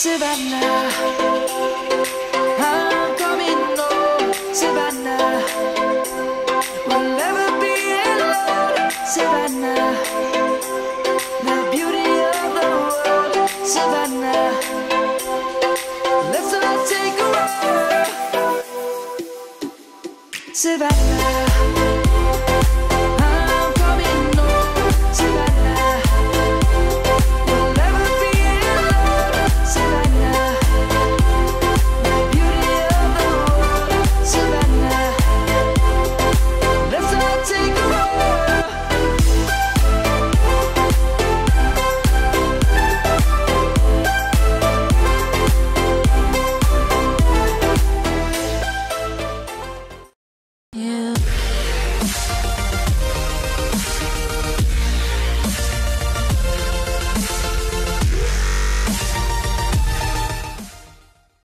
Savannah, I'm coming home, Savannah. We'll never be alone, Savannah. The beauty of the world, Savannah. Let's not take a walk, Savannah.